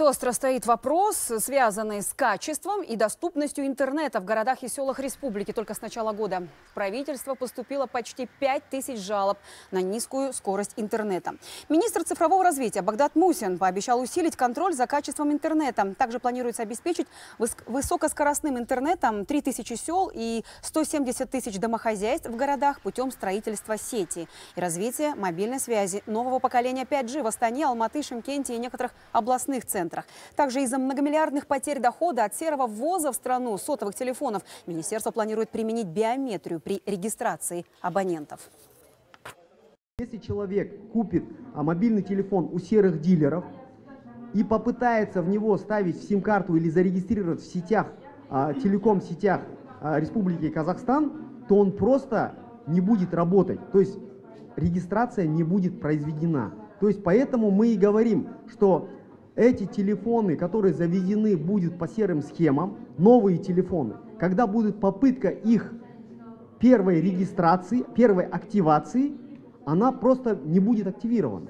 Остро стоит вопрос, связанный с качеством и доступностью интернета в городах и селах республики. Только с начала года в правительство поступило почти 5 тысяч жалоб на низкую скорость интернета. Министр цифрового развития Багдад Мусин пообещал усилить контроль за качеством интернета. Также планируется обеспечить выс- высокоскоростным интернетом 3 тысячи сел и 170 тысяч домохозяйств в городах путем строительства сети и развития мобильной связи нового поколения 5G в Астане, Алматы, Шымкенте и некоторых областных центрах. Также из-за многомиллиардных потерь дохода от серого ввоза в страну сотовых телефонов министерство планирует применить биометрию при регистрации абонентов. Если человек купит а, мобильный телефон у серых дилеров и попытается в него ставить сим-карту или зарегистрировать в сетях, а, телеком-сетях а, Республики Казахстан, то он просто не будет работать. То есть регистрация не будет произведена. То есть поэтому мы и говорим, что эти телефоны, которые заведены будут по серым схемам, новые телефоны, когда будет попытка их первой регистрации, первой активации, она просто не будет активирована.